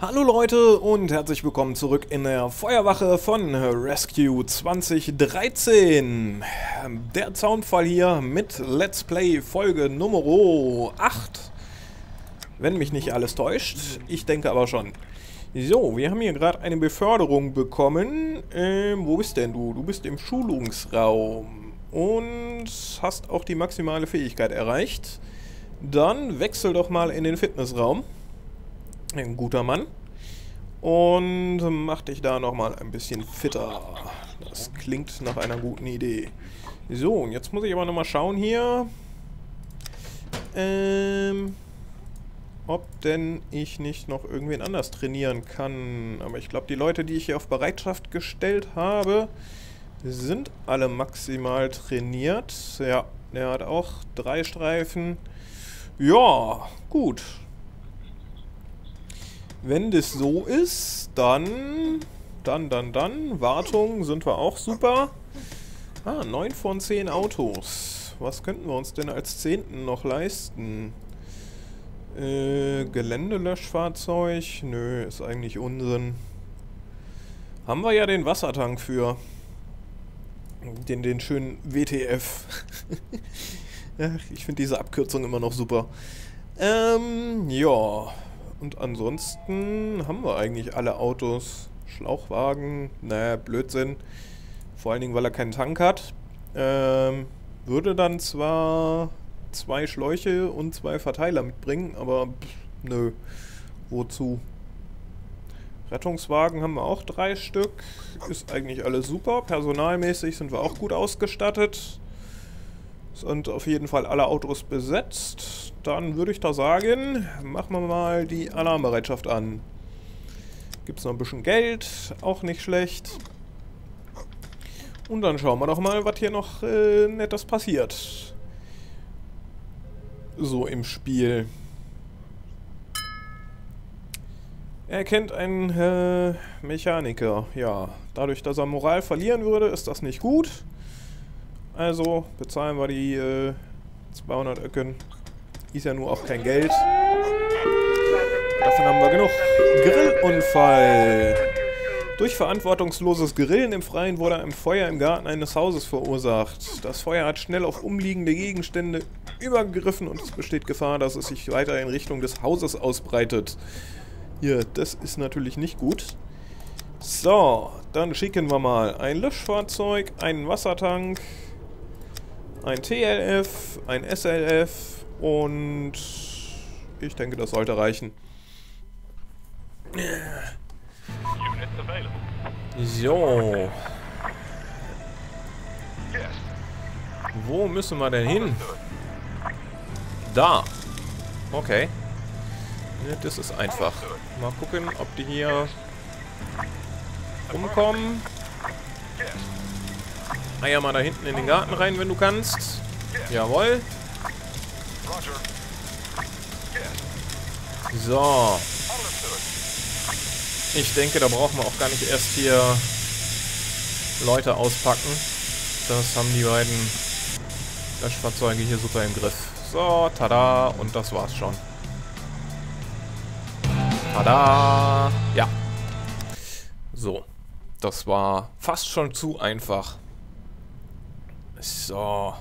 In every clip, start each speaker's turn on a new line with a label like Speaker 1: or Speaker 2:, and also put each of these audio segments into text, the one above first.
Speaker 1: Hallo Leute und herzlich willkommen zurück in der Feuerwache von Rescue 2013. Der Zaunfall hier mit Let's Play Folge Nummer 8. Wenn mich nicht alles täuscht. Ich denke aber schon. So, wir haben hier gerade eine Beförderung bekommen. Ähm, wo bist denn du? Du bist im Schulungsraum und hast auch die maximale Fähigkeit erreicht. Dann wechsel doch mal in den Fitnessraum. Ein guter Mann. Und mach dich da nochmal ein bisschen fitter. Das klingt nach einer guten Idee. So, und jetzt muss ich aber nochmal schauen hier. Ähm, ob denn ich nicht noch irgendwen anders trainieren kann. Aber ich glaube, die Leute, die ich hier auf Bereitschaft gestellt habe, sind alle maximal trainiert. Ja, der hat auch drei Streifen. Ja, gut. Wenn das so ist, dann, dann, dann, dann, Wartung sind wir auch super. Ah, 9 von 10 Autos. Was könnten wir uns denn als Zehnten noch leisten? Äh, Geländelöschfahrzeug? Nö, ist eigentlich Unsinn. Haben wir ja den Wassertank für. Den, den schönen WTF. ich finde diese Abkürzung immer noch super. Ähm, ja. Und ansonsten haben wir eigentlich alle Autos. Schlauchwagen, naja, Blödsinn. Vor allen Dingen, weil er keinen Tank hat. Ähm, würde dann zwar zwei Schläuche und zwei Verteiler mitbringen, aber pff, nö, wozu? Rettungswagen haben wir auch drei Stück. Ist eigentlich alles super. Personalmäßig sind wir auch gut ausgestattet. Sind auf jeden Fall alle Autos besetzt. Dann würde ich da sagen, machen wir mal die Alarmbereitschaft an. Gibt es noch ein bisschen Geld, auch nicht schlecht. Und dann schauen wir doch mal, was hier noch äh, Nettes passiert. So im Spiel. Er kennt einen äh, Mechaniker. Ja, dadurch, dass er Moral verlieren würde, ist das nicht gut. Also bezahlen wir die äh, 200 Öcken. Ist ja nur auch kein Geld. Davon haben wir genug. Grillunfall. Durch verantwortungsloses Grillen im Freien wurde ein Feuer im Garten eines Hauses verursacht. Das Feuer hat schnell auf umliegende Gegenstände übergegriffen und es besteht Gefahr, dass es sich weiter in Richtung des Hauses ausbreitet. Hier, das ist natürlich nicht gut. So, dann schicken wir mal ein Löschfahrzeug, einen Wassertank, ein TLF, ein SLF und ich denke, das sollte reichen. So. Wo müssen wir denn hin? Da. Okay. Das ist einfach. Mal gucken, ob die hier umkommen. Eier mal da hinten in den Garten rein, wenn du kannst. Jawohl. So. Ich denke, da brauchen wir auch gar nicht erst hier Leute auspacken. Das haben die beiden Löschfahrzeuge hier super im Griff. So, tada. Und das war's schon. Tada. Ja. So. Das war fast schon zu einfach. So.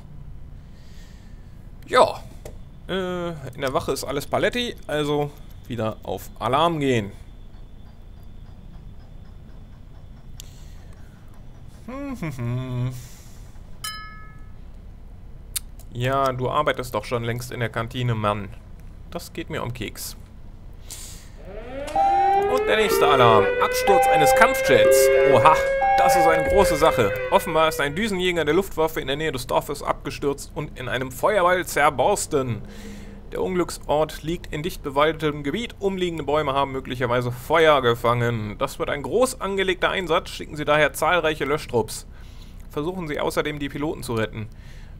Speaker 1: Ja. Äh, in der Wache ist alles Paletti, also wieder auf Alarm gehen. Ja, du arbeitest doch schon längst in der Kantine, Mann. Das geht mir um Keks. Und der nächste Alarm. Absturz eines Kampfjets. Oha, das ist eine große Sache. Offenbar ist ein Düsenjäger der Luftwaffe in der Nähe des Dorfes abgestürzt und in einem Feuerball zerborsten. Der Unglücksort liegt in dicht bewaldetem Gebiet. Umliegende Bäume haben möglicherweise Feuer gefangen. Das wird ein groß angelegter Einsatz. Schicken Sie daher zahlreiche Löschtrupps. Versuchen Sie außerdem, die Piloten zu retten.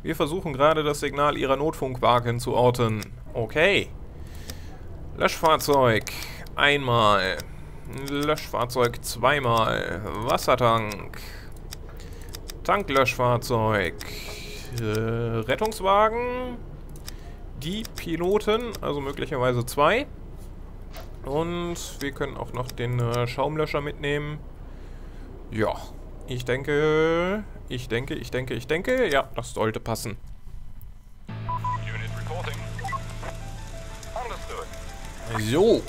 Speaker 1: Wir versuchen gerade, das Signal Ihrer Notfunkwagen zu orten. Okay. Löschfahrzeug. Einmal. Löschfahrzeug zweimal. Wassertank. Tanklöschfahrzeug. Äh, Rettungswagen. Die Piloten, also möglicherweise zwei. Und wir können auch noch den äh, Schaumlöscher mitnehmen. Ja, ich denke, ich denke, ich denke, ich denke, ja, das sollte passen. So.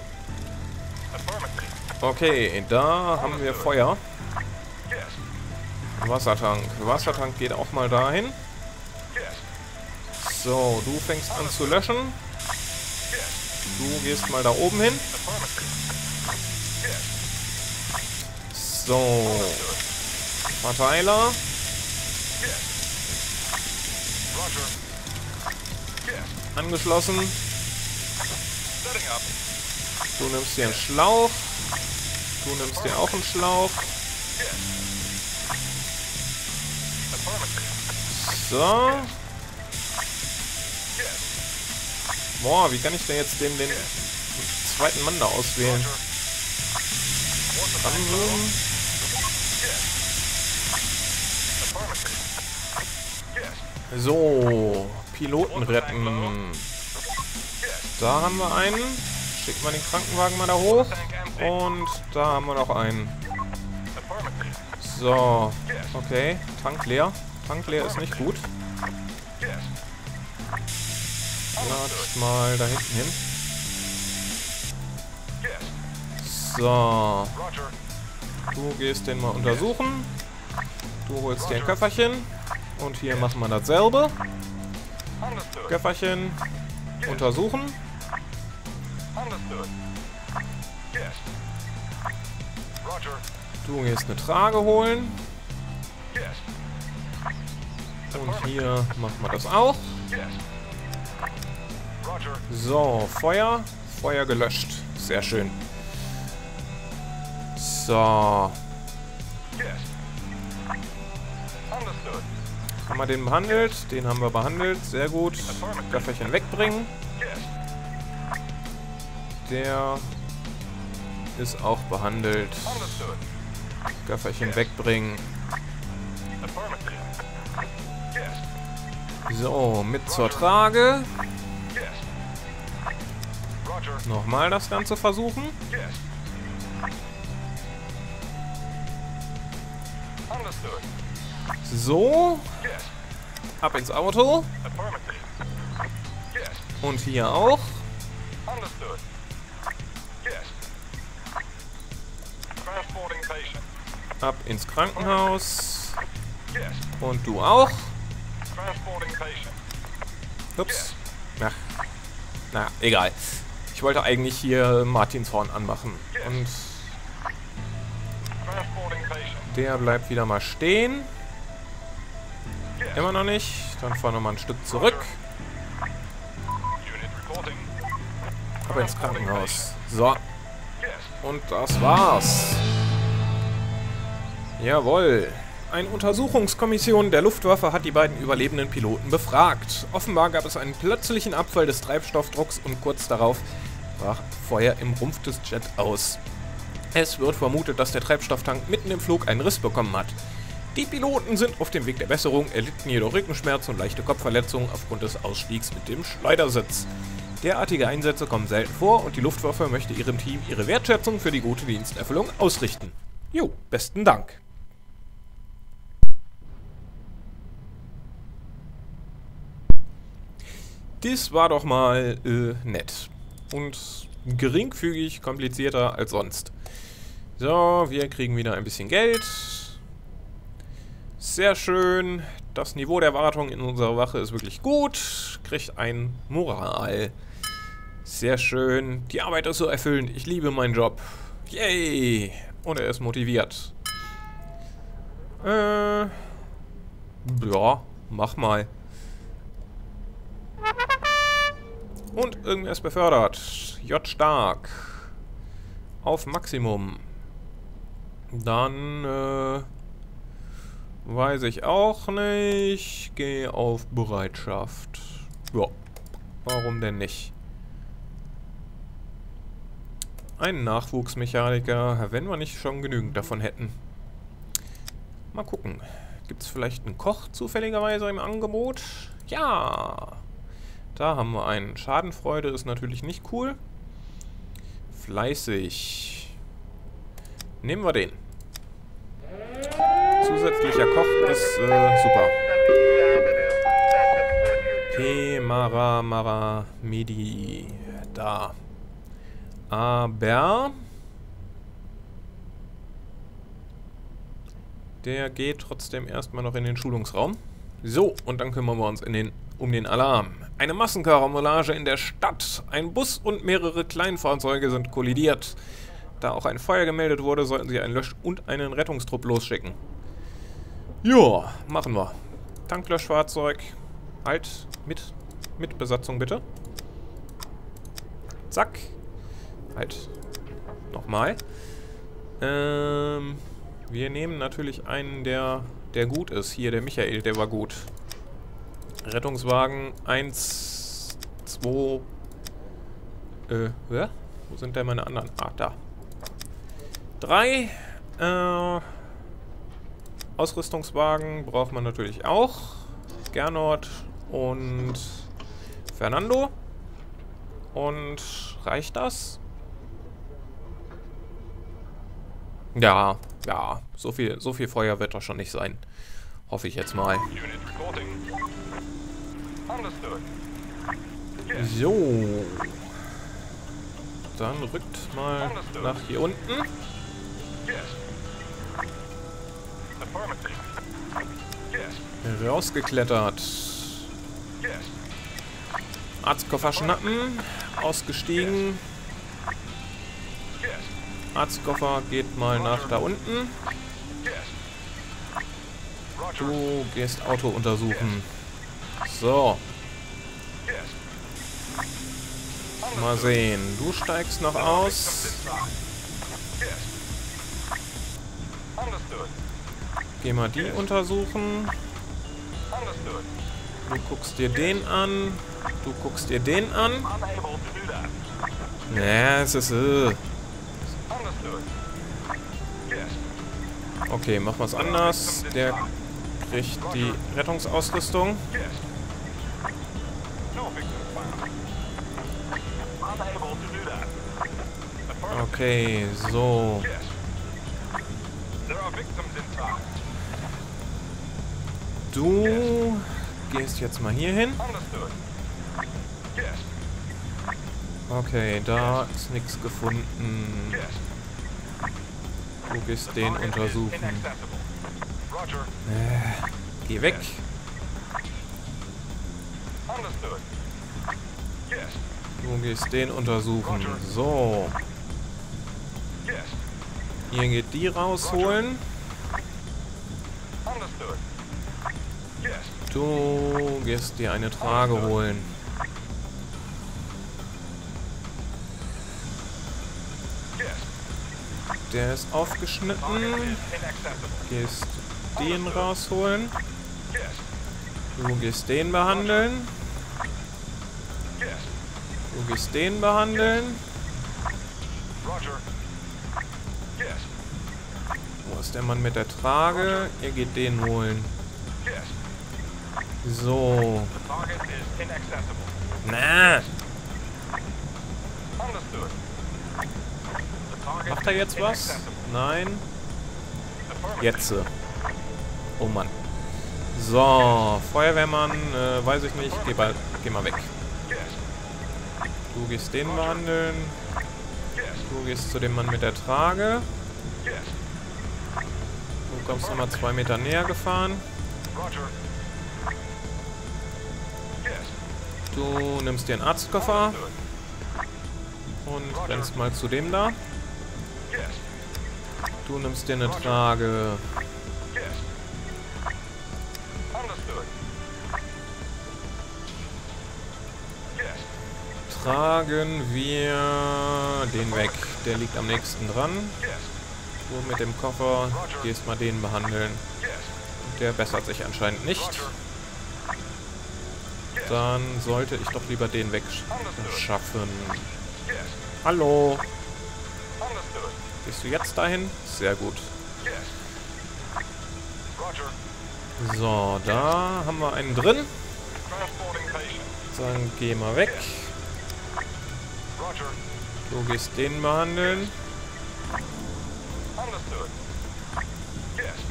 Speaker 1: Okay, da haben wir Feuer. Wassertank. Wassertank geht auch mal dahin. So, du fängst an zu löschen. Du gehst mal da oben hin. So. Verteiler. Angeschlossen. Du nimmst dir einen Schlauch. Du nimmst dir auch einen Schlauch. So. Boah, wie kann ich denn jetzt den, den zweiten Mann da auswählen? Ranzoomen. So, Piloten retten. Da haben wir einen. Schicken wir den Krankenwagen mal da hoch. Und da haben wir noch einen. So, okay. Tank leer. Tank leer ist nicht gut. Latscht mal da hinten hin. So. Du gehst den mal untersuchen. Du holst dir ein Köfferchen. Und hier machen wir dasselbe. Köfferchen. Untersuchen. Du gehst eine Trage holen. Und hier machen wir das auch. So, Feuer. Feuer gelöscht. Sehr schön. So. Haben wir den behandelt? Den haben wir behandelt. Sehr gut. Köfferchen wegbringen. Der ist auch behandelt. Köfferchen wegbringen. So, mit zur Trage. Nochmal das Ganze versuchen. So. Ab ins Auto. Und hier auch. Ab ins Krankenhaus. Und du auch. Ups. Ach. Na, egal. Ich wollte eigentlich hier Martinshorn anmachen. Und der bleibt wieder mal stehen. Immer noch nicht. Dann fahren wir mal ein Stück zurück. Aber ins Krankenhaus. So. Und das war's. Jawohl. Eine Untersuchungskommission der Luftwaffe hat die beiden überlebenden Piloten befragt. Offenbar gab es einen plötzlichen Abfall des Treibstoffdrucks und kurz darauf brach Feuer im Rumpf des Jet aus. Es wird vermutet, dass der Treibstofftank mitten im Flug einen Riss bekommen hat. Die Piloten sind auf dem Weg der Besserung, erlitten jedoch Rückenschmerzen und leichte Kopfverletzungen aufgrund des Ausstiegs mit dem Schleudersitz. Derartige Einsätze kommen selten vor und die Luftwaffe möchte ihrem Team ihre Wertschätzung für die gute Diensterfüllung ausrichten. Jo, besten Dank. Das war doch mal äh, nett. Und geringfügig komplizierter als sonst. So, wir kriegen wieder ein bisschen Geld. Sehr schön. Das Niveau der Wartung in unserer Wache ist wirklich gut. Kriegt ein Moral. Sehr schön. Die Arbeit ist so erfüllend. Ich liebe meinen Job. Yay. Und er ist motiviert. Äh. Ja, mach mal. Und irgendwer ist befördert. J stark. Auf Maximum. Dann, äh, weiß ich auch nicht. Gehe auf Bereitschaft. Ja. Warum denn nicht? Ein Nachwuchsmechaniker, wenn wir nicht schon genügend davon hätten. Mal gucken. Gibt es vielleicht einen Koch zufälligerweise im Angebot? Ja. Da haben wir einen. Schadenfreude ist natürlich nicht cool. fleißig. Nehmen wir den. Zusätzlicher Koch ist äh, super. P, Mara, Mara, Midi. Da. Aber... Der geht trotzdem erstmal noch in den Schulungsraum. So, und dann kümmern wir uns in den, um den Alarm. Eine Massenkaramolage in der Stadt. Ein Bus und mehrere Kleinfahrzeuge sind kollidiert. Da auch ein Feuer gemeldet wurde, sollten sie einen Lösch- und einen Rettungstrupp losschicken. Ja, machen wir. Tanklöschfahrzeug. Halt, mit, mit Besatzung bitte. Zack. Halt. Nochmal. Ähm, wir nehmen natürlich einen, der, der gut ist. Hier, der Michael, der war gut. Rettungswagen 1, 2... Äh, ja? Wo sind denn meine anderen? Ah, da. 3. Äh, Ausrüstungswagen braucht man natürlich auch. Gernot und Fernando. Und reicht das? Ja, ja, so viel, so viel Feuer wird doch schon nicht sein. Hoffe ich jetzt mal. So. Dann rückt mal nach hier unten. Rausgeklettert. Arztkoffer schnappen. Ausgestiegen. Arztkoffer geht mal nach da unten. Du gehst Auto untersuchen. So. Mal sehen. Du steigst noch aus. Geh mal die untersuchen. Du guckst dir den an. Du guckst dir den an. Ja, es ist... Äh. Okay, machen wir es anders. Der kriegt die Rettungsausrüstung. Okay, so. Du gehst jetzt mal hier hin. Okay, da ist nichts gefunden. Du gehst den untersuchen. Äh, geh weg. Du gehst den untersuchen. So. Ihr geht die rausholen. Du gehst dir eine Trage holen. Der ist aufgeschnitten. Gehst den rausholen. Du gehst den behandeln. Du gehst den behandeln. Ist der Mann mit der Trage? Ihr geht den holen. So. Na. Macht er jetzt was? Nein. Jetzt. Oh Mann. So, Feuerwehrmann, äh, weiß ich nicht. Geh mal, geh mal weg. Du gehst den behandeln. Du gehst zu dem Mann mit der Trage. Du kommst nochmal zwei Meter näher gefahren. Du nimmst dir einen Arztkoffer und rennst mal zu dem da. Du nimmst dir eine Trage. Tragen wir den weg. Der liegt am nächsten dran. Du mit dem Koffer gehst mal den behandeln. Der bessert sich anscheinend nicht. Dann sollte ich doch lieber den wegschaffen. Hallo. Gehst du jetzt dahin? Sehr gut. So, da haben wir einen drin. Dann geh mal weg. Du gehst den behandeln.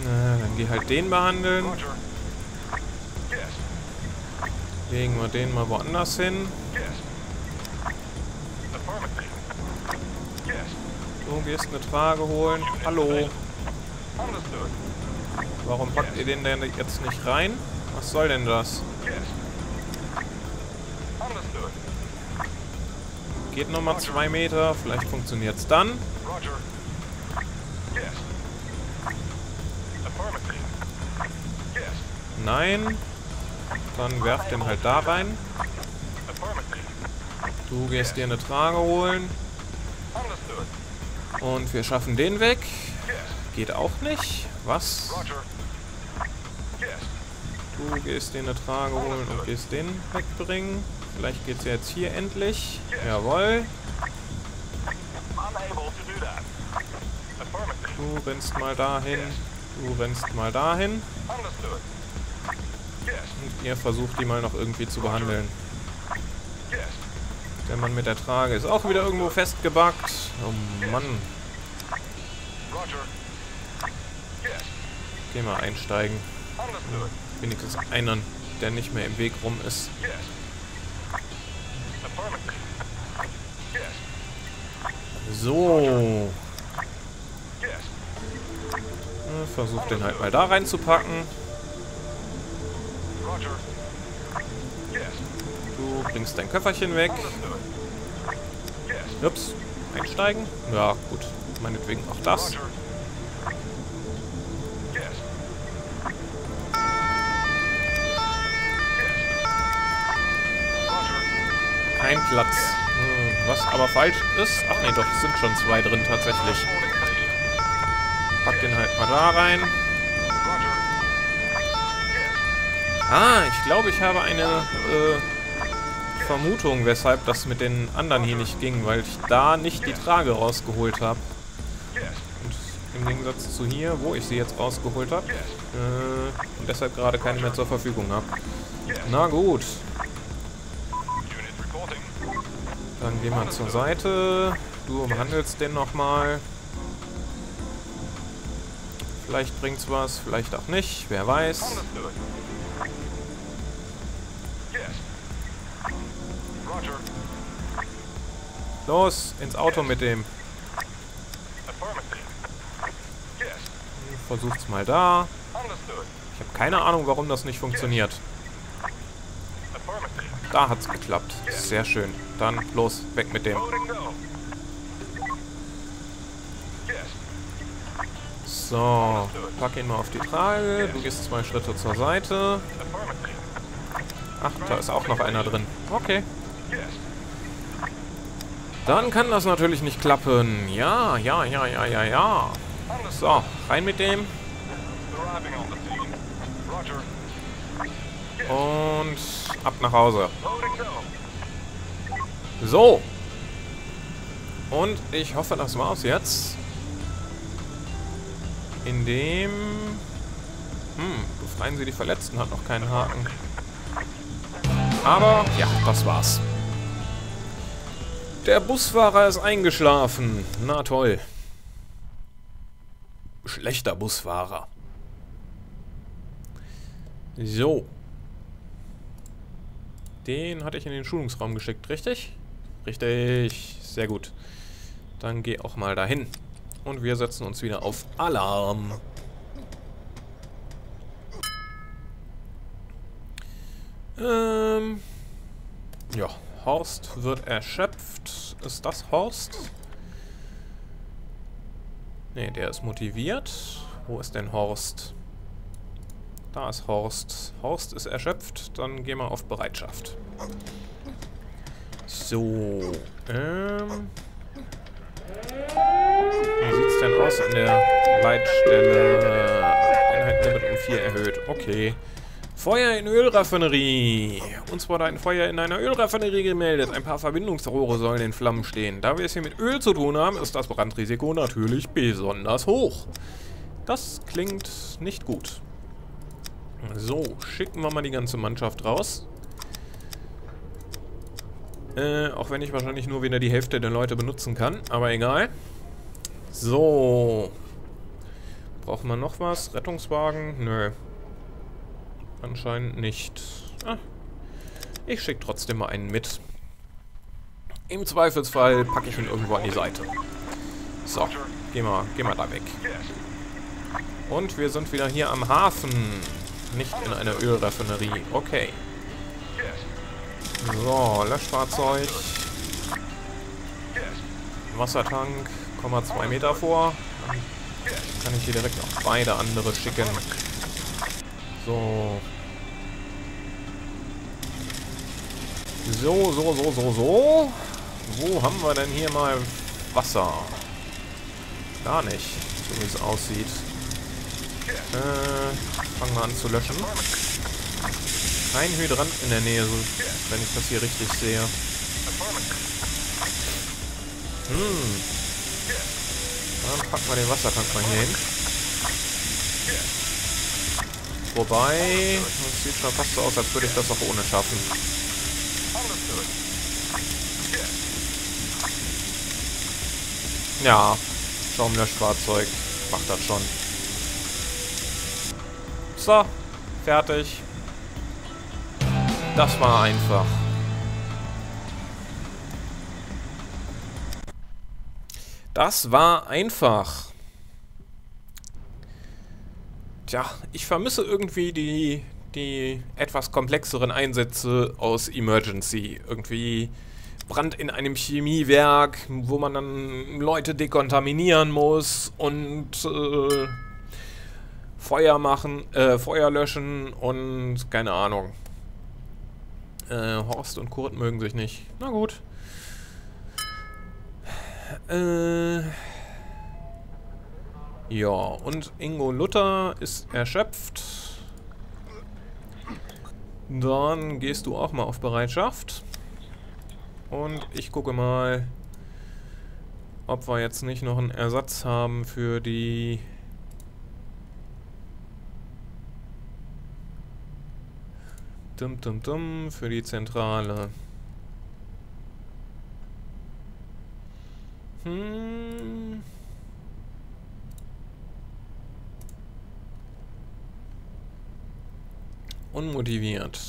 Speaker 1: Na, dann geh halt den behandeln. Legen wir den mal woanders hin. Du gehst eine Trage holen. Hallo. Warum packt ihr den denn jetzt nicht rein? Was soll denn das? Geht nochmal zwei Meter. Vielleicht funktioniert es dann. Nein. Dann werft den halt da rein. Du gehst dir eine Trage holen. Und wir schaffen den weg. Geht auch nicht. Was? Du gehst dir eine Trage holen und gehst den wegbringen. Vielleicht geht's jetzt hier endlich. Jawohl. Du rennst mal dahin. Du rennst mal dahin. Und ihr versucht die mal noch irgendwie zu behandeln. Der Mann mit der Trage ist auch wieder irgendwo festgebackt. Oh Mann. Geh mal einsteigen. Wenigstens einer, der nicht mehr im Weg rum ist. So. Versuch den halt mal da reinzupacken. Bringst dein Köfferchen weg. Ups. Einsteigen? Ja, gut. Meinetwegen auch das. Kein Platz. Hm, was aber falsch ist... Ach nee, doch, es sind schon zwei drin tatsächlich. Pack den halt mal da rein. Ah, ich glaube, ich habe eine äh, Vermutung, weshalb das mit den anderen hier nicht ging, weil ich da nicht die Trage rausgeholt habe. Und im Gegensatz zu hier, wo ich sie jetzt rausgeholt habe, äh, und deshalb gerade keine mehr zur Verfügung habe. Na gut. Dann gehen wir zur Seite. Du behandelst den nochmal. Vielleicht bringt's was, vielleicht auch nicht, wer weiß. Los, ins Auto mit dem. Versucht's mal da. Ich habe keine Ahnung, warum das nicht funktioniert. Da hat's geklappt. Sehr schön. Dann los, weg mit dem. So, pack ihn mal auf die Trage. Du gehst zwei Schritte zur Seite. Ach, da ist auch noch einer drin. Okay. Dann kann das natürlich nicht klappen. Ja, ja, ja, ja, ja, ja. So, rein mit dem. Und ab nach Hause. So. Und ich hoffe, das war's jetzt. In dem... Hm, befreien Sie die Verletzten, hat noch keinen Haken. Aber, ja, das war's. Der Busfahrer ist eingeschlafen. Na toll. Schlechter Busfahrer. So. Den hatte ich in den Schulungsraum geschickt, richtig? Richtig. Sehr gut. Dann geh auch mal dahin. Und wir setzen uns wieder auf Alarm. Ähm... Ja, Horst wird erschöpft. Ist das Horst? Ne, der ist motiviert. Wo ist denn Horst? Da ist Horst. Horst ist erschöpft. Dann gehen wir auf Bereitschaft. So. Ähm. Wie sieht's denn aus an der Leitstelle? Einheitenlimit um 4 erhöht. Okay. Feuer in Ölraffinerie. Uns wurde ein Feuer in einer Ölraffinerie gemeldet. Ein paar Verbindungsrohre sollen in Flammen stehen. Da wir es hier mit Öl zu tun haben, ist das Brandrisiko natürlich besonders hoch. Das klingt nicht gut. So, schicken wir mal die ganze Mannschaft raus. Äh, auch wenn ich wahrscheinlich nur wieder die Hälfte der Leute benutzen kann. Aber egal. So. Braucht man noch was? Rettungswagen? Nö. Anscheinend nicht. Ah. Ich schicke trotzdem mal einen mit. Im Zweifelsfall packe ich ihn irgendwo an die Seite. So, geh mal, geh mal da weg. Und wir sind wieder hier am Hafen. Nicht in einer Ölraffinerie. Okay. So, Löschfahrzeug. Wassertank. Komm zwei Meter vor. Dann kann ich hier direkt auch beide andere schicken. So. So, so, so, so, so. Wo haben wir denn hier mal Wasser? Gar nicht, so wie es aussieht. Äh, fangen wir an zu löschen. Kein Hydrant in der Nähe, wenn ich das hier richtig sehe. Hm. Dann packen wir den Wassertank mal hier hin. Wobei, das sieht schon fast so aus, als würde ich das auch ohne schaffen. Ja, Schaumlöschfahrzeug macht das schon. So, fertig. Das war einfach. Das war einfach. Tja, ich vermisse irgendwie die, die etwas komplexeren Einsätze aus Emergency. Irgendwie Brand in einem Chemiewerk, wo man dann Leute dekontaminieren muss und äh, Feuer machen, äh, Feuer löschen und keine Ahnung. Äh, Horst und Kurt mögen sich nicht. Na gut. Äh, ja, und Ingo Luther ist erschöpft. Dann gehst du auch mal auf Bereitschaft. Und ich gucke mal, ob wir jetzt nicht noch einen Ersatz haben für die... Dum dum dum, für die Zentrale. Hm... Unmotiviert.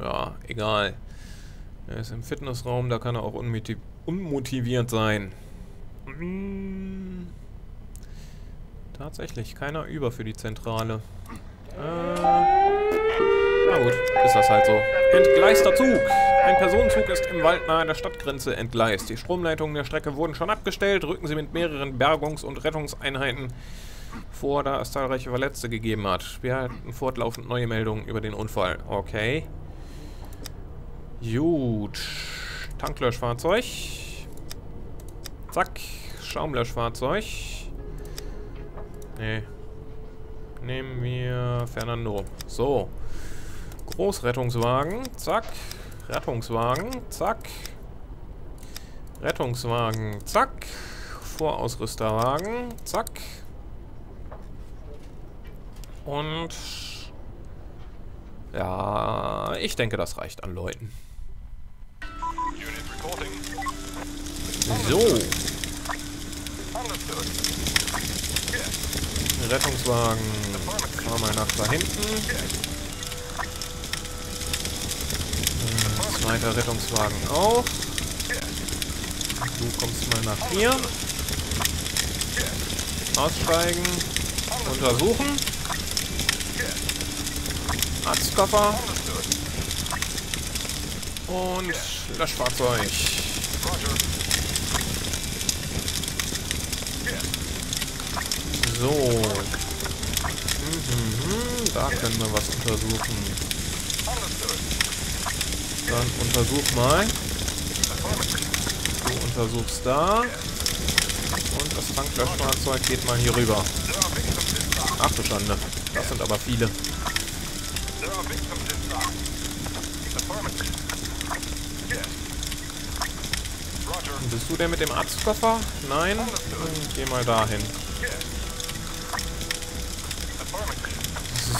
Speaker 1: Ja, egal. Er ist im Fitnessraum, da kann er auch unmotiviert sein. Tatsächlich, keiner über für die Zentrale. Äh, na gut, ist das halt so. Entgleister Zug. Ein Personenzug ist im Wald nahe der Stadtgrenze entgleist. Die Stromleitungen der Strecke wurden schon abgestellt. Rücken Sie mit mehreren Bergungs- und Rettungseinheiten vor, da es zahlreiche Verletzte gegeben hat. Wir hatten fortlaufend neue Meldungen über den Unfall. Okay. Gut. Tanklöschfahrzeug. Zack. Schaumlöschfahrzeug. Nee. Nehmen wir Fernando. So. Großrettungswagen. Zack. Rettungswagen. Zack. Rettungswagen. Zack. Vorausrüsterwagen. Zack. Und... Ja, ich denke, das reicht an Leuten. So. Rettungswagen. Fahr mal nach da hinten. Zweiter Rettungswagen auch. Du kommst mal nach hier. Aussteigen. Untersuchen. Arztkoffer. Und Löschfahrzeug. So. Mhm, da können wir was untersuchen. Dann untersuch mal. Du untersuchst da. Und das Tanklöschfahrzeug geht mal hier rüber. Ach du Schande. Das sind aber viele. Bist du der mit dem Arztkoffer? Nein? Dann geh mal dahin.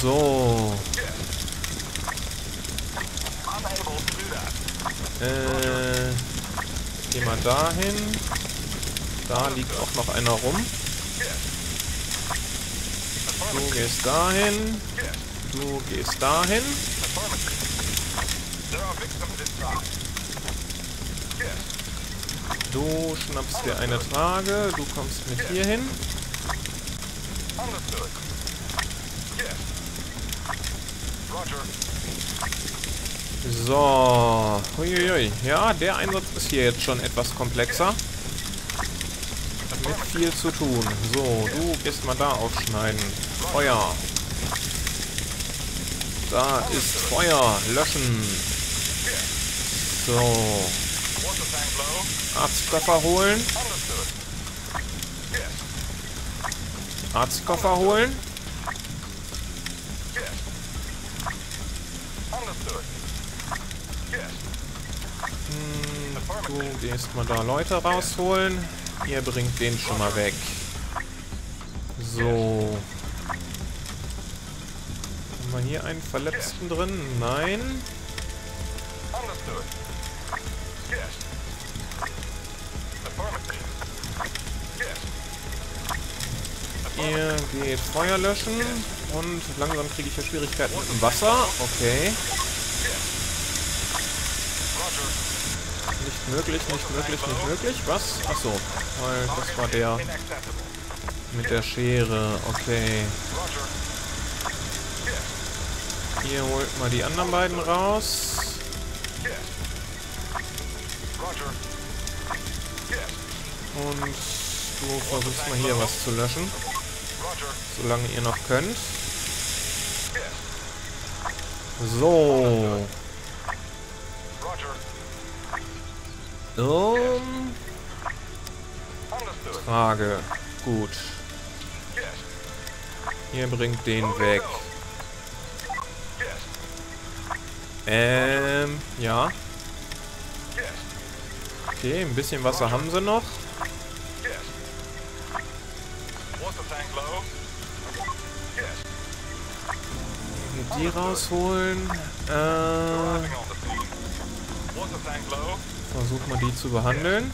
Speaker 1: So. Äh, geh mal dahin. Da liegt auch noch einer rum. Du gehst dahin. Du gehst dahin. Du schnappst dir eine Trage. Du kommst mit hier hin. So. Huiuiui. Ja, der Einsatz ist hier jetzt schon etwas komplexer. Mit viel zu tun. So, du gehst mal da aufschneiden. Feuer. Da ist Feuer. Löschen. So. Arztkoffer holen. Arztkoffer holen. Hm, du gehst mal da Leute rausholen. Ihr bringt den schon mal weg. So. Haben wir hier einen Verletzten drin? Nein. Ihr geht Feuer löschen und langsam kriege ich hier Schwierigkeiten mit dem Wasser. Okay. Möglich, nicht möglich, nicht möglich. Was? Achso, weil das war der mit der Schere. Okay. Ihr holt mal die anderen beiden raus. Und du versuchst mal hier was zu löschen. Solange ihr noch könnt. So. Um. Frage. Gut. Ihr bringt den weg. Ähm, ja. Okay, ein bisschen Wasser haben sie noch. die rausholen. Äh, versuch mal die zu behandeln.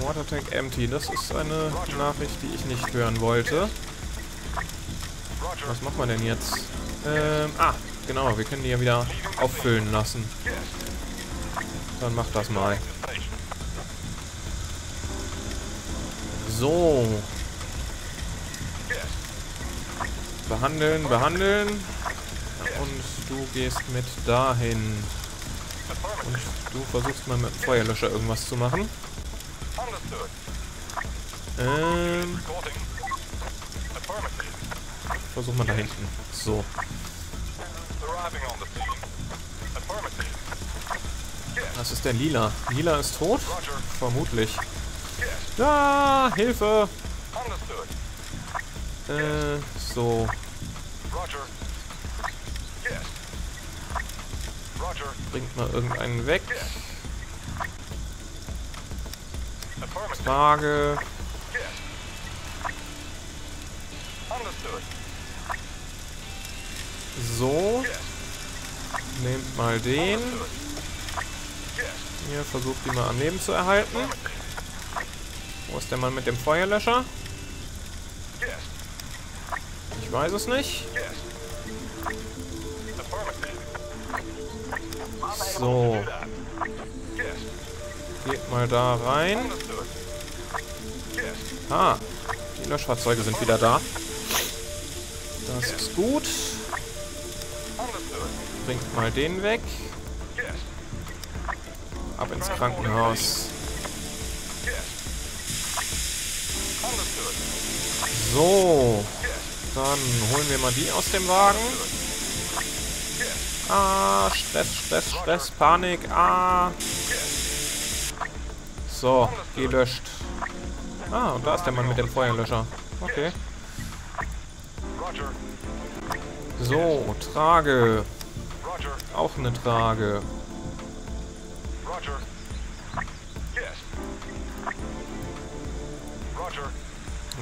Speaker 1: Watertank empty. Das ist eine Nachricht, die ich nicht hören wollte. Was macht man denn jetzt? Ähm, ah, genau. Wir können die ja wieder auffüllen lassen. Dann mach das mal. So. Behandeln, behandeln. Du gehst mit dahin. Und du versuchst mal mit dem Feuerlöscher irgendwas zu machen. Ähm. Versuch mal da hinten. So. Das ist der Lila. Lila ist tot? Vermutlich. Ja, Hilfe! Äh, so. Bringt mal irgendeinen weg. Frage. So. Nehmt mal den. Hier, versucht die mal am Leben zu erhalten. Wo ist der Mann mit dem Feuerlöscher? Ich weiß es nicht. So. Geht mal da rein. Ah, die Löschfahrzeuge sind wieder da. Das ist gut. Bringt mal den weg. Ab ins Krankenhaus. So. Dann holen wir mal die aus dem Wagen. Ah, Stress, Stress, Stress, Panik. Ah. So, gelöscht. Ah, und da ist der Mann mit dem Feuerlöscher. Okay. So, Trage. Auch eine Trage.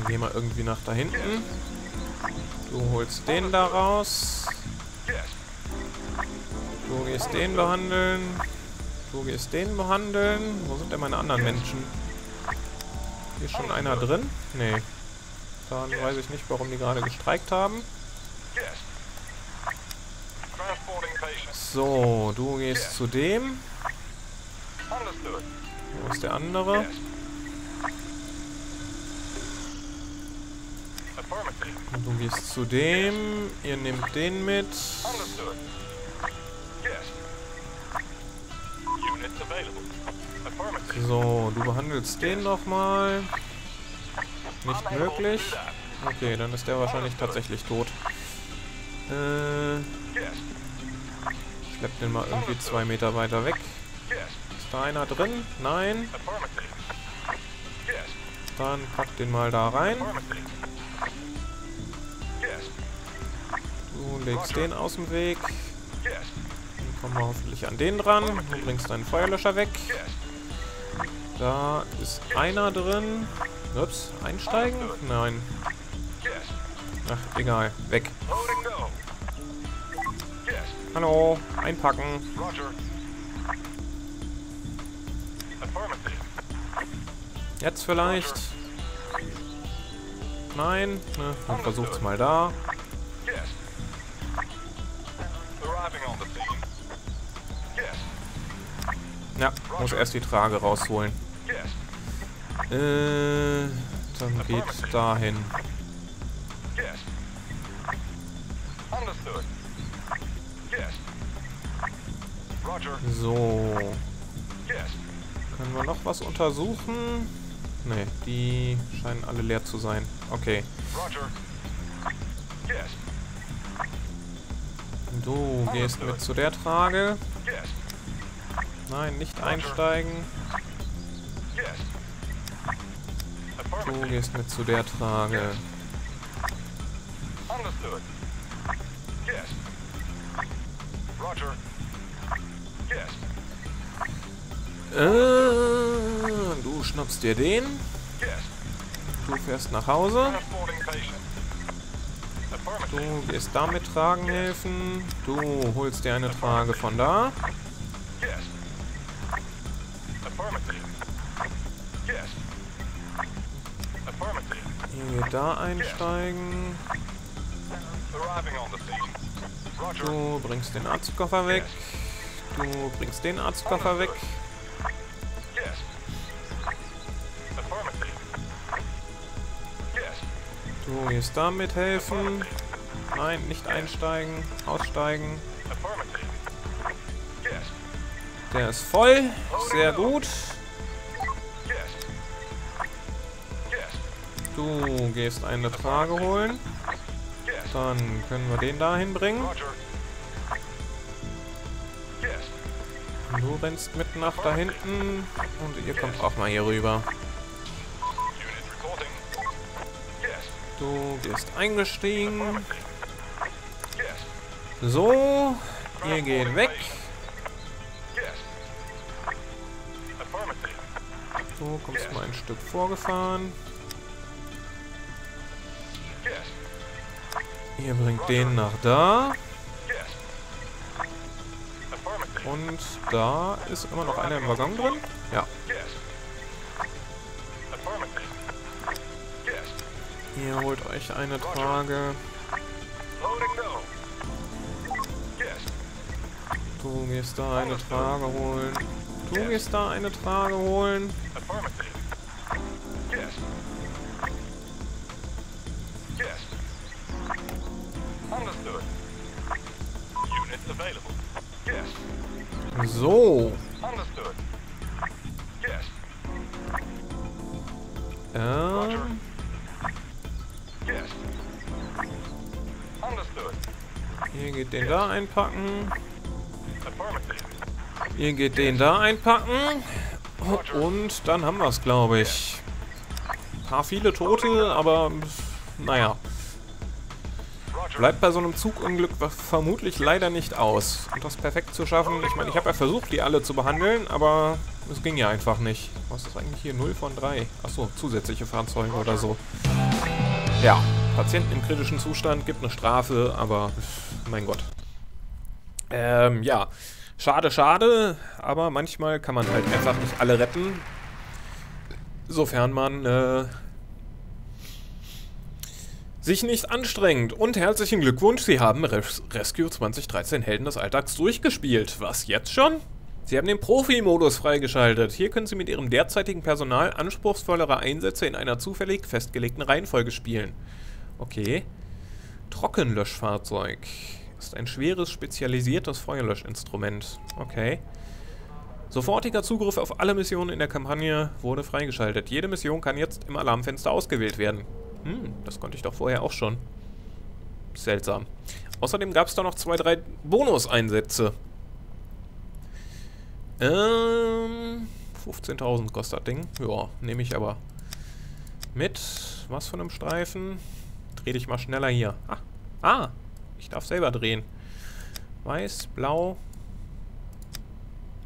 Speaker 1: Geh mal irgendwie nach da hinten. Du holst den da raus. Gehst den behandeln. Gehst den behandeln. Wo sind denn meine anderen Menschen? Hier ist schon einer drin? Nee. Dann weiß ich nicht, warum die gerade gestreikt haben. So, du gehst zu dem. Wo ist der andere? Du gehst zu dem. Ihr nehmt den mit. So, du behandelst den nochmal. Nicht möglich. Okay, dann ist der wahrscheinlich tatsächlich tot. Äh, schlepp den mal irgendwie zwei Meter weiter weg. Ist da einer drin? Nein. Dann pack den mal da rein. Du legst den aus dem Weg. Dann kommen wir hoffentlich an den dran. Du bringst deinen Feuerlöscher weg. Da ist einer drin. Ups, einsteigen? Nein. Ach, egal. Weg. Hallo, einpacken. Jetzt vielleicht. Nein, ne, dann versucht's mal da. Ja, muss erst die Trage rausholen. Äh, dann geht dahin. So. Können wir noch was untersuchen? Ne, die scheinen alle leer zu sein. Okay. Du gehst mit zu der Trage. Nein, nicht einsteigen. Du gehst mit zu der Trage. Äh, du schnappst dir den. Du fährst nach Hause. Du gehst damit tragen helfen. Du holst dir eine Trage von da. Da einsteigen. Du bringst den Arztkoffer weg. Du bringst den Arztkoffer weg. Du gehst da mithelfen. Nein, nicht einsteigen. Aussteigen. Der ist voll. Sehr gut. Du gehst eine Trage holen. Dann können wir den dahin bringen. Du rennst mit nach da hinten und ihr kommt auch mal hier rüber. Du gehst eingestiegen. So, ihr geht weg. Du kommst mal ein Stück vorgefahren. Ihr bringt den nach da. Und da ist immer noch einer im Waggon drin. Ja. Ihr holt euch eine Trage. Du gehst da eine Trage holen. Du gehst da eine Trage holen. Einpacken. Ihr geht den da einpacken. Und dann haben wir es, glaube ich. Ein paar viele Tote, aber naja. Bleibt bei so einem Zugunglück vermutlich leider nicht aus. Und das perfekt zu schaffen, ich meine, ich habe ja versucht, die alle zu behandeln, aber es ging ja einfach nicht. Was ist eigentlich hier? 0 von 3. Achso, zusätzliche Fahrzeuge oder so. Ja, Patienten im kritischen Zustand gibt eine Strafe, aber mein Gott. Ähm, ja. Schade, schade, aber manchmal kann man halt einfach nicht alle retten. Sofern man äh, sich nicht anstrengt. Und herzlichen Glückwunsch, Sie haben Res Rescue 2013 Helden des Alltags durchgespielt. Was jetzt schon? Sie haben den Profi-Modus freigeschaltet. Hier können Sie mit Ihrem derzeitigen Personal anspruchsvollere Einsätze in einer zufällig festgelegten Reihenfolge spielen. Okay. Trockenlöschfahrzeug. Ist ein schweres, spezialisiertes Feuerlöschinstrument. Okay. Sofortiger Zugriff auf alle Missionen in der Kampagne wurde freigeschaltet. Jede Mission kann jetzt im Alarmfenster ausgewählt werden. Hm, das konnte ich doch vorher auch schon. Seltsam. Außerdem gab es da noch zwei, drei Bonuseinsätze. Ähm, 15.000 kostet das Ding. Ja, nehme ich aber mit. Was von einem Streifen? Dreh dich mal schneller hier. Ah, ah, ich darf selber drehen. Weiß, blau,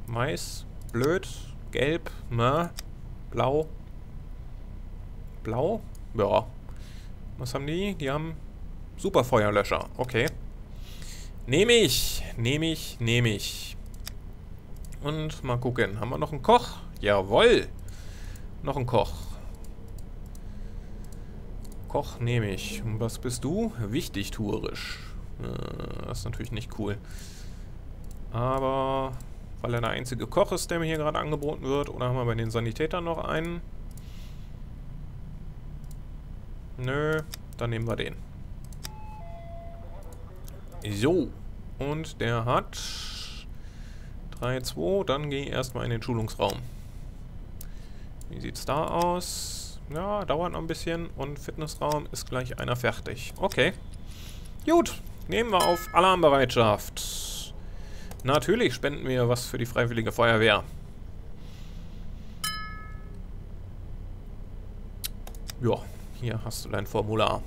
Speaker 1: weiß, blöd, gelb, ne, blau, blau, ja. Was haben die? Die haben Superfeuerlöscher. Okay. Nehme ich, nehme ich, nehme ich. Und mal gucken. Haben wir noch einen Koch? Jawoll. Noch einen Koch. Koch nehme ich. Und was bist du? Wichtig tourisch. Äh, das ist natürlich nicht cool. Aber weil er der einzige Koch ist, der mir hier gerade angeboten wird. Oder haben wir bei den Sanitätern noch einen? Nö, dann nehmen wir den. So. Und der hat 3, 2. Dann gehe ich erstmal in den Schulungsraum. Wie sieht's da aus? Ja, dauert noch ein bisschen. Und Fitnessraum ist gleich einer fertig. Okay. Gut. Nehmen wir auf Alarmbereitschaft. Natürlich spenden wir was für die Freiwillige Feuerwehr. Ja, hier hast du dein Formular.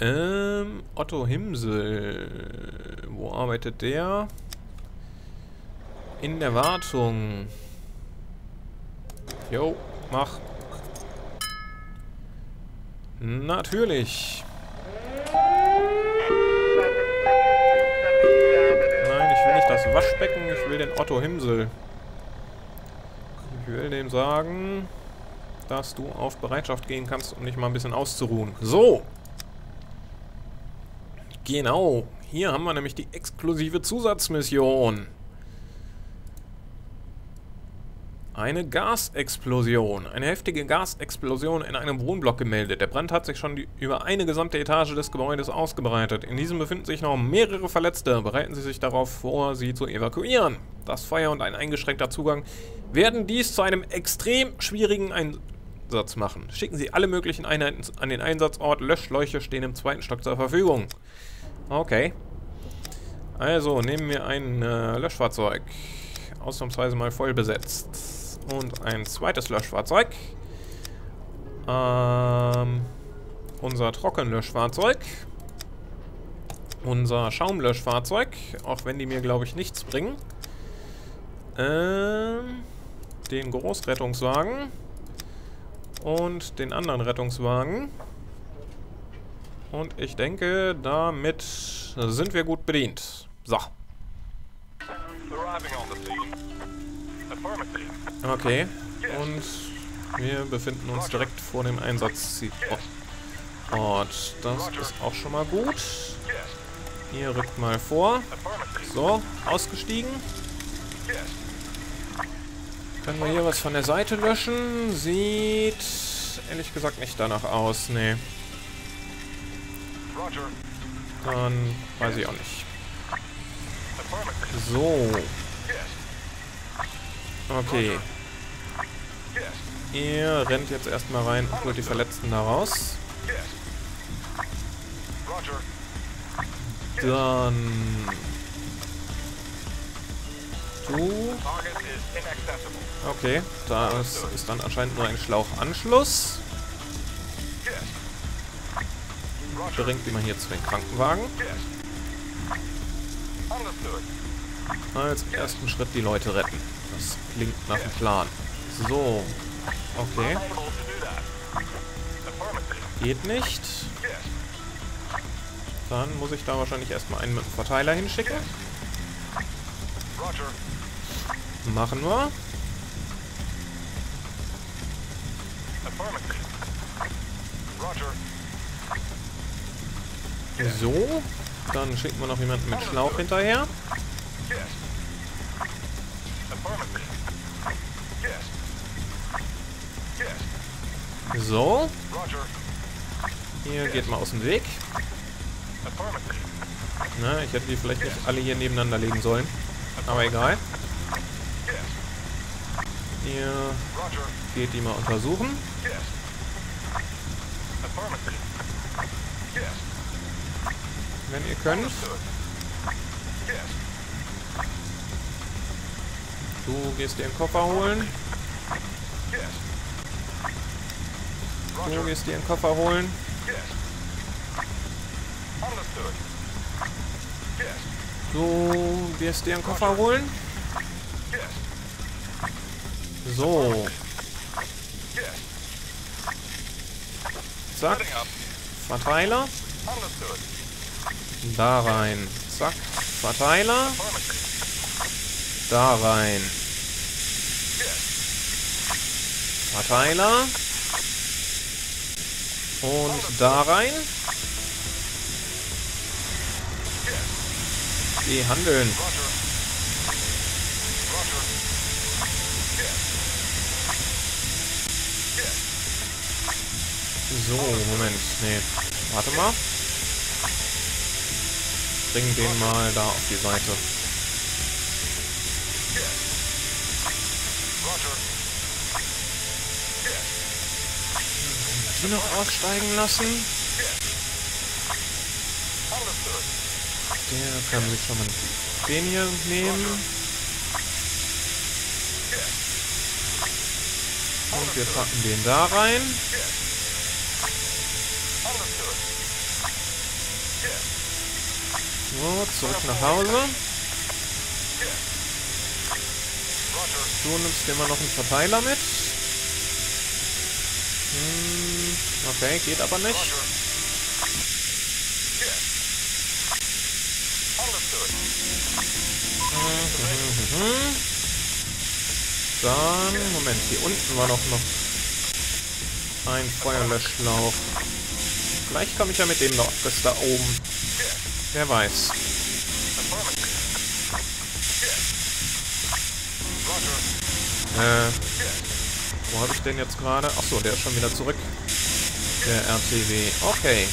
Speaker 1: Ähm, Otto Himsel. Wo arbeitet der? In der Wartung. Jo, mach. Natürlich. Waschbecken, ich will den Otto Himsel. Ich will dem sagen dass du auf Bereitschaft gehen kannst, um dich mal ein bisschen auszuruhen. So. Genau. Hier haben wir nämlich die exklusive Zusatzmission. Eine Gasexplosion. Eine heftige Gasexplosion in einem Wohnblock gemeldet. Der Brand hat sich schon die, über eine gesamte Etage des Gebäudes ausgebreitet. In diesem befinden sich noch mehrere Verletzte. Bereiten Sie sich darauf vor, sie zu evakuieren. Das Feuer und ein eingeschränkter Zugang werden dies zu einem extrem schwierigen ein Einsatz machen. Schicken Sie alle möglichen Einheiten an den Einsatzort. Löschschläuche stehen im zweiten Stock zur Verfügung. Okay. Also, nehmen wir ein äh, Löschfahrzeug. Ausnahmsweise mal voll besetzt. Und ein zweites Löschfahrzeug. Ähm, unser Trockenlöschfahrzeug. Unser Schaumlöschfahrzeug. Auch wenn die mir, glaube ich, nichts bringen. Ähm, den Großrettungswagen und den anderen Rettungswagen. Und ich denke, damit sind wir gut bedient. So. Okay. Und wir befinden uns direkt vor dem Einsatzziel. Oh. Das ist auch schon mal gut. Ihr rückt mal vor. So, ausgestiegen. Können wir hier was von der Seite löschen? Sieht ehrlich gesagt nicht danach aus, nee. Dann weiß ich auch nicht. So. Okay. Ihr rennt jetzt erstmal rein und holt die Verletzten da raus. Dann Du. Okay, da ist, dann anscheinend nur ein Schlauchanschluss. Bringt immer hier zu den Krankenwagen. Als ersten Schritt die Leute retten. Das klingt nach dem Plan. So. Okay. Geht nicht. Dann muss ich da wahrscheinlich erstmal einen mit dem Verteiler hinschicken. Machen wir. So. Dann schicken wir noch jemanden mit Schlauch hinterher.
Speaker 2: Yes. Affirmative. Yes. Yes.
Speaker 1: So. Hier geht mal aus dem Weg. Na, ich hätte die vielleicht nicht alle hier nebeneinander legen sollen. Aber egal.
Speaker 2: Roger.
Speaker 1: geht die mal untersuchen. Wenn ihr könnt. Du gehst dir den Koffer holen. Du gehst dir den Koffer holen. Du gehst dir den Koffer holen. So. Zack. Verteiler. Da rein. Zack. Verteiler. Da rein. Verteiler. Und da rein. Die handeln. So, Moment. Nee. Warte mal. Bring den mal da auf die Seite. Die noch aussteigen lassen. Der kann sich schon mal den hier nehmen. Und wir packen den da rein. So, zurück nach Hause. Du nimmst dir mal noch einen Verteiler mit. Hm, okay, geht aber nicht.
Speaker 2: Yes. Understood.
Speaker 1: Mhm. Dann, Moment, hier unten war doch noch ein Feuerlöschschlauch. Vielleicht komme ich ja mit dem noch bis da oben. Wer weiß. Äh, wo habe ich denn jetzt gerade? Achso, der ist schon wieder zurück. Der RTW. Okay.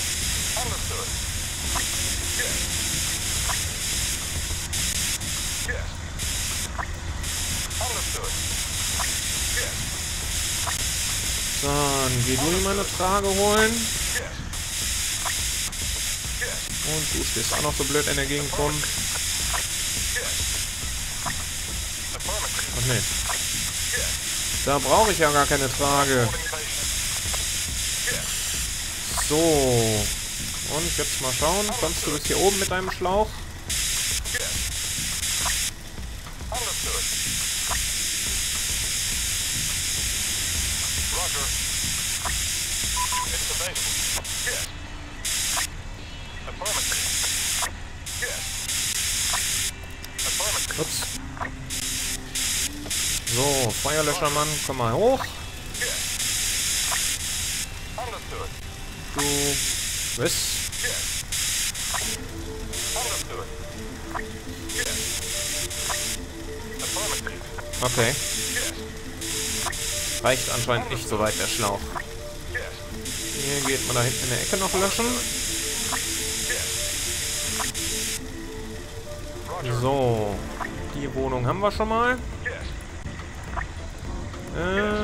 Speaker 1: Dann geh du ihm eine Trage holen. Und du stehst auch noch so blöd in der Gegend rum. Ach nee. Da brauche ich ja gar keine Trage. So. Und jetzt mal schauen. Kommst du bis hier oben mit deinem Schlauch? Ups. So, Feuerlöschermann, komm mal hoch.
Speaker 2: Yes. Understood. Affirmative.
Speaker 1: Okay. Reicht anscheinend nicht so weit der Schlauch. Hier geht man da hinten in der Ecke noch löschen. So. Die Wohnung haben wir schon mal. Äh,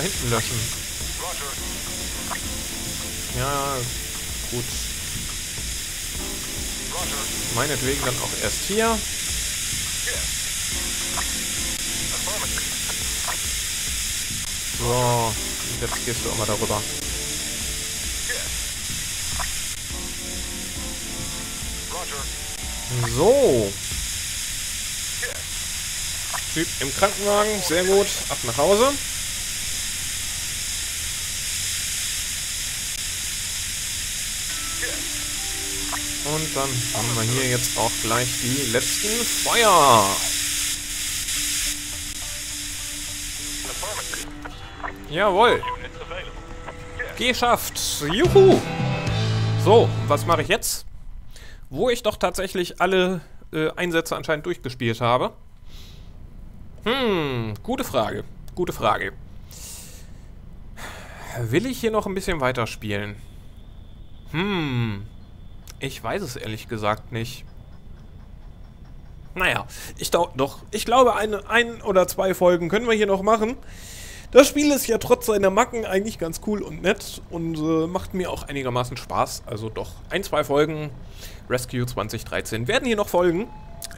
Speaker 1: mal hinten löschen. Ja, gut. Meinetwegen dann auch erst hier. So, jetzt gehst du auch mal darüber. So. Typ im Krankenwagen, sehr gut, ab nach Hause. Dann haben wir hier jetzt auch gleich die letzten Feuer. Jawohl, geschafft. Juhu. So, was mache ich jetzt? Wo ich doch tatsächlich alle äh, Einsätze anscheinend durchgespielt habe. Hm, gute Frage. Gute Frage. Will ich hier noch ein bisschen weiterspielen? Hm, ich weiß es ehrlich gesagt nicht. Naja, ich dau- doch, ich glaube, eine, ein oder zwei Folgen können wir hier noch machen. Das Spiel ist ja trotz seiner Macken eigentlich ganz cool und nett und äh, macht mir auch einigermaßen Spaß. Also doch, ein, zwei Folgen Rescue 2013 werden hier noch folgen.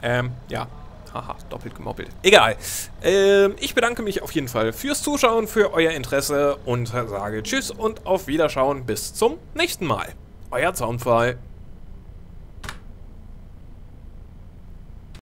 Speaker 1: Ähm, ja. Haha, doppelt gemoppelt. Egal. Ähm, ich bedanke mich auf jeden Fall fürs Zuschauen, für euer Interesse und sage Tschüss und auf Wiederschauen bis zum nächsten Mal. Euer Zaunfall.